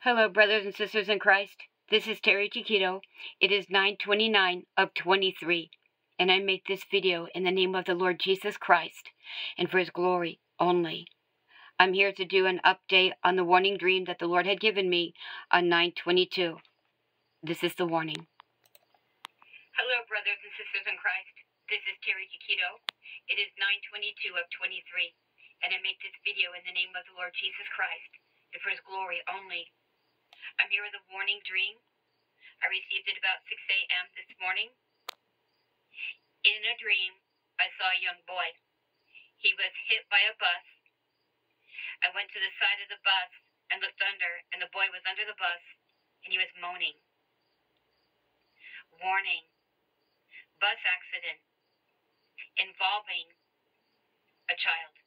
Hello, brothers and sisters in Christ. This is Terry Chiquito. It is 929 of 23, and I make this video in the name of the Lord Jesus Christ and for his glory only. I'm here to do an update on the warning dream that the Lord had given me on 922. This is the warning. Hello, brothers and sisters in Christ. This is Terry Chiquito. It is 922 of 23, and I make this video in the name of the Lord Jesus Christ and for his glory only. I'm here with a warning dream. I received it about 6 a.m. this morning. In a dream, I saw a young boy. He was hit by a bus. I went to the side of the bus and looked under, and the boy was under the bus, and he was moaning. Warning bus accident involving a child.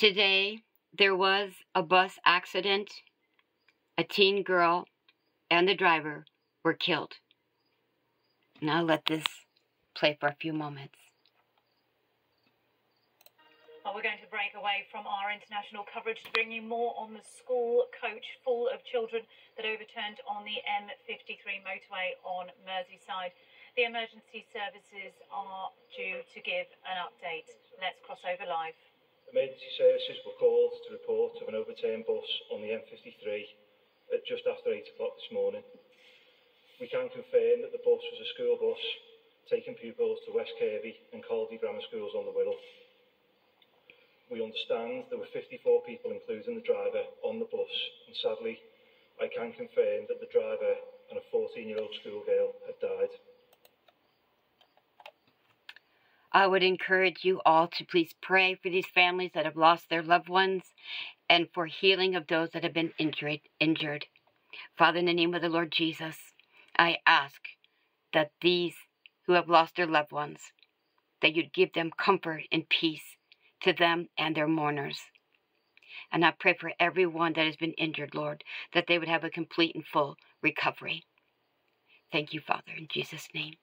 Today, there was a bus accident. A teen girl and the driver were killed. Now let this play for a few moments. Well, we're going to break away from our international coverage to bring you more on the school coach full of children that overturned on the M53 motorway on Merseyside. The emergency services are due to give an update. Let's cross over live. Emergency services were called to report of an overturned bus on the M53 at just after 8 o'clock this morning. We can confirm that the bus was a school bus taking pupils to West Kirby and Caldy Grammar Schools on the Willow. We understand there were 54 people, including the driver, on the bus, and sadly, I can confirm that the driver and a 14-year-old schoolgirl had died. I would encourage you all to please pray for these families that have lost their loved ones and for healing of those that have been injured. injured. Father, in the name of the Lord Jesus, I ask that these who have lost their loved ones, that you'd give them comfort and peace to them and their mourners. And I pray for everyone that has been injured, Lord, that they would have a complete and full recovery. Thank you, Father, in Jesus' name.